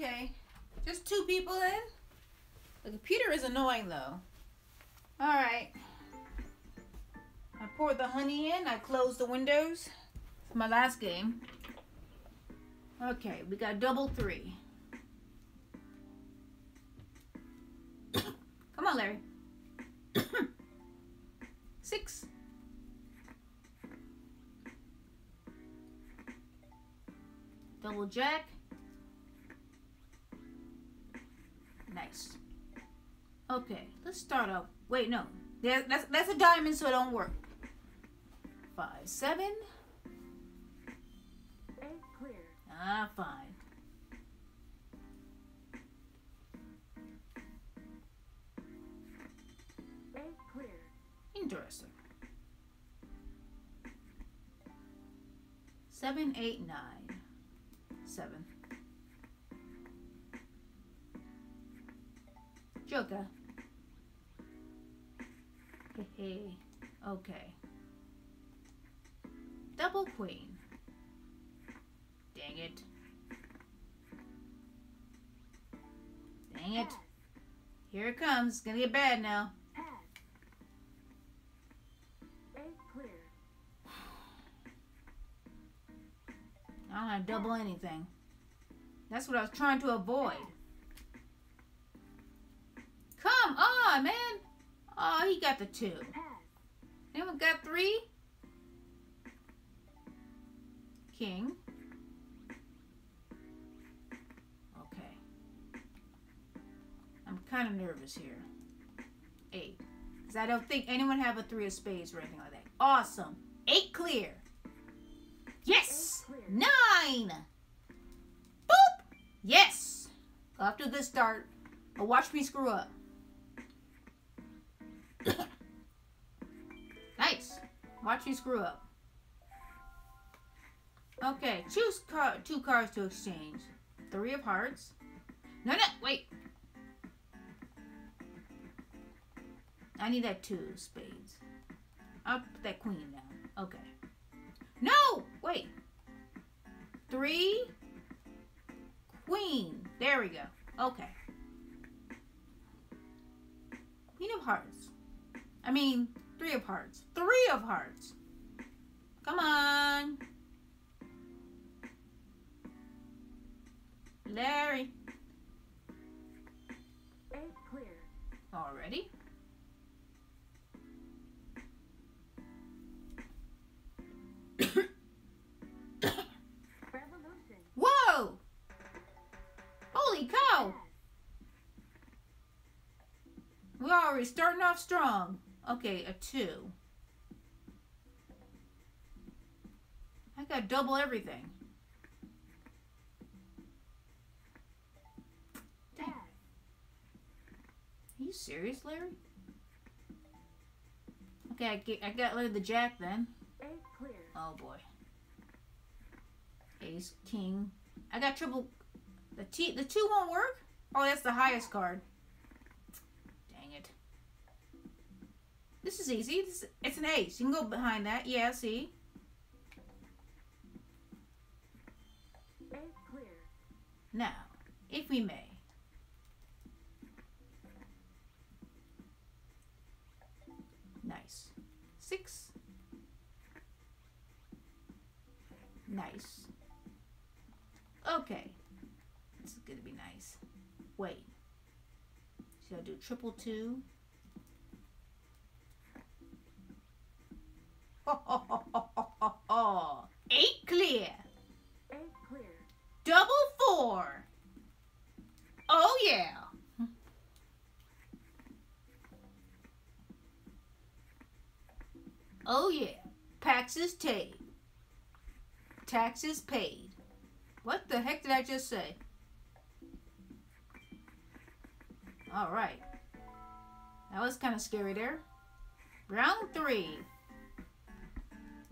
Okay. Just two people in? The computer is annoying though. Alright. I poured the honey in. I closed the windows. It's my last game. Okay, we got double three. Come on, Larry. Six. Double jack. Nice. Okay, let's start off. Wait, no. That's, that's a diamond, so it don't work. Five, seven. Clear. Ah, fine. Eight clear. Interesting. Seven, eight, nine. Seven. Joker. Hey, okay. Double queen. Dang it. Dang it. Here it comes. It's gonna get bad now. I don't want to double anything. That's what I was trying to avoid. Come on, man. Oh, he got the two. Anyone got three? King. Okay. I'm kind of nervous here. Eight. Because I don't think anyone have a three of spades or anything like that. Awesome. Eight clear. Yes. Clear. Nine. Boop. Yes. Off to a good start. Watch me screw up. Watch me screw up. Okay, choose car- two cards to exchange. Three of hearts. No, no, wait. I need that two spades. I'll put that queen down. Okay. No, wait. Three. Queen. There we go. Okay. Queen of hearts. I mean, three of hearts. Three of hearts. Come on. Larry. Eight clear. Already? Whoa! Holy cow! We're already starting off strong. Okay, a two. I got double everything. Pass. Are you serious, Larry? Okay, I, get, I got rid of the jack then. Clear. Oh boy. Ace, king. I got triple. The T. The two won't work. Oh, that's the highest card. This is easy. This, it's an ace. You can go behind that. Yeah. See. Now, if we may. Nice. Six. Nice. Okay. This is gonna be nice. Wait. Should I do triple two? Eight clear. Eight clear. Double four. Oh yeah. Oh yeah. Taxes paid. Taxes paid. What the heck did I just say? All right. That was kind of scary there. Round three.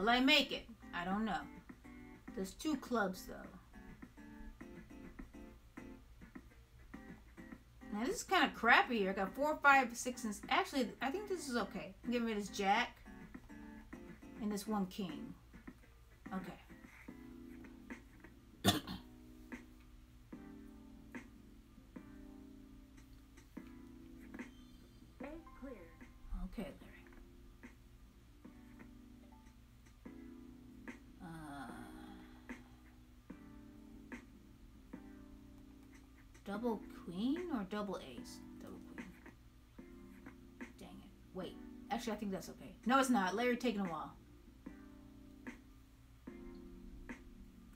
Will I make it? I don't know. There's two clubs though. Now this is kind of crappy here. I got four, five, six, and actually I think this is okay. I'm rid of this jack and this one king. Okay. Double queen or double ace? Double queen. Dang it. Wait. Actually, I think that's okay. No, it's not. Larry taking a while.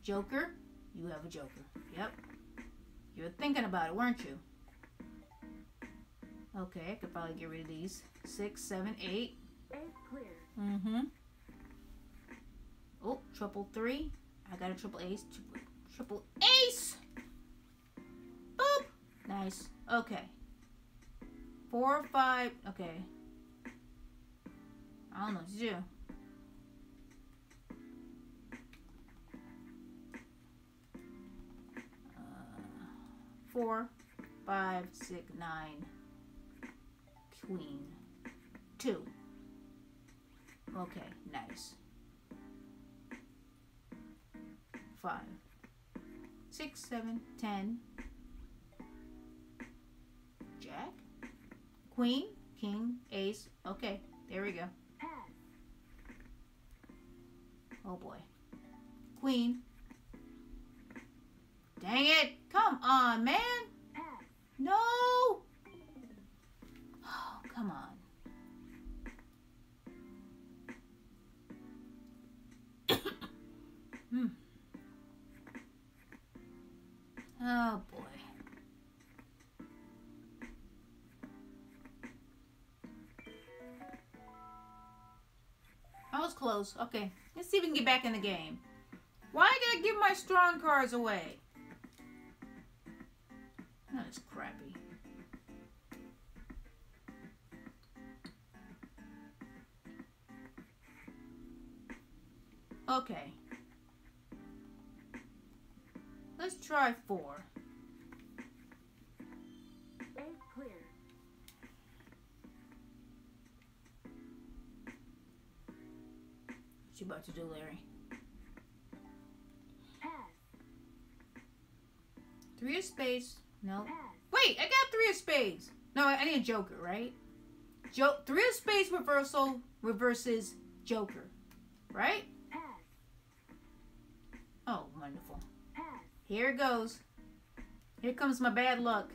Joker? You have a joker. Yep. You were thinking about it, weren't you? Okay, I could probably get rid of these. Six, seven, eight. Eight clear. Mm-hmm. Oh, triple three. I got a triple ace. Triple, triple ace! Nice. Okay. Four, five. Okay. I don't know what to do. Uh, four, five, six, nine. Queen. Two. Okay, nice. Five, six, seven, ten. Jack, Queen, King, Ace. Okay, there we go. Oh boy. Queen. Dang it! Come on, man! No! Oh, come on. Close. Okay, let's see if we can get back in the game. Why did I give my strong cards away? That is crappy. Okay. Let's try four. You about to do, Larry? Three of spades. No. Wait, I got three of spades. No, I need a joker, right? Jo- three of spades reversal reverses joker, right? Oh, wonderful. Here it goes. Here comes my bad luck.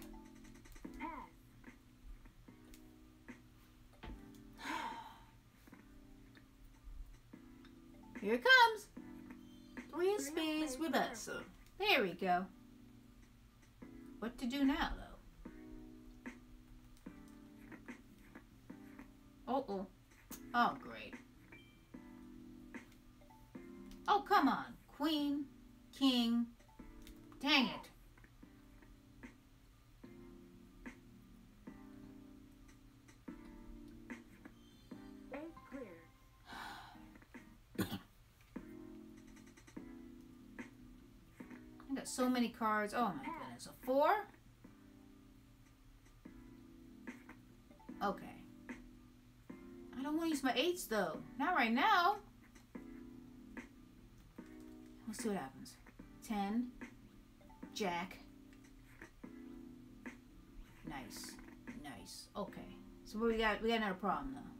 Here it comes. Three Three of spades spades. There we go. What to do now, though? Oh, oh. Oh, great. Oh, come on. Queen, king. Dang it. Got so many cards. Oh my goodness. A four? Okay. I don't want to use my eights though. Not right now. Let's see what happens. Ten. Jack. Nice. Nice. Okay. So we got we got another problem though.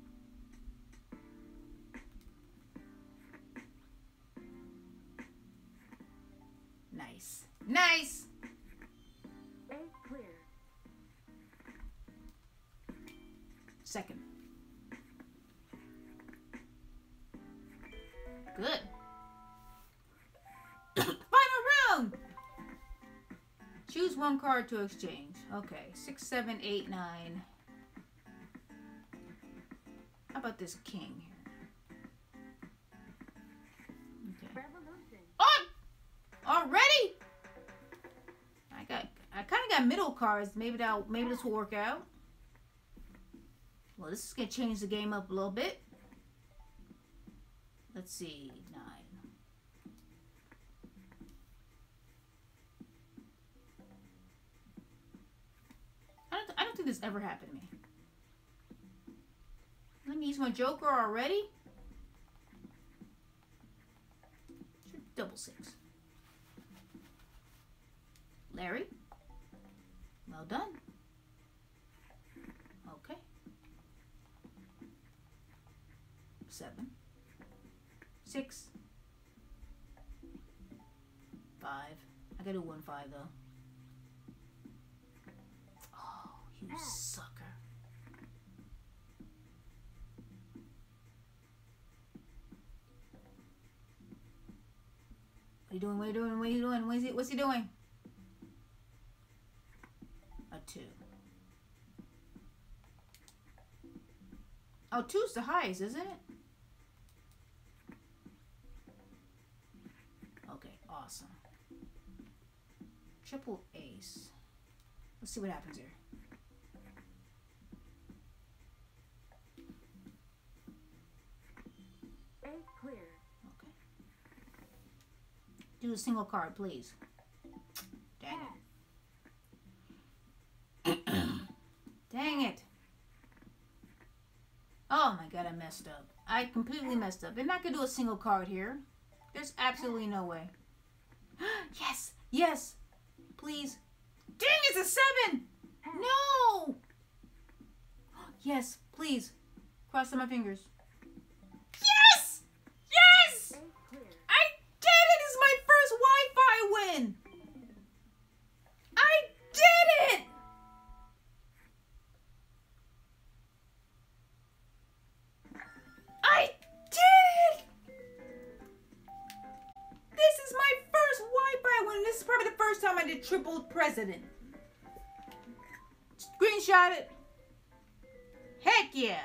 Nice. Nice. Clear. Second. Good. Final round. Choose one card to exchange. Okay, six, seven, eight, nine. How about this king here? Already? I got. I kind of got middle cards. Maybe that'll Maybe this will work out. Well, this is gonna change the game up a little bit. Let's see, nine. I don't. I don't think this ever happened to me. Let me use my joker already. Double six. Larry. Well done. Okay. Seven, six, five. I gotta do one five though. Oh, you sucker. What are you doing? What are you doing? What are you doing? What is he, what's he doing? A two. Oh, two's the highest, isn't it? Okay, awesome. Triple ace. Let's see what happens here. Eight clear. Okay. Do a single card, please. Dang it. Pass. Dang it. Oh my god, I messed up. I completely messed up. They're not gonna do a single card here. There's absolutely no way. yes! Yes! Please. Dang, it's a seven! No! Yes, please. Cross my fingers. Did triple president. Screenshot it. Heck yeah.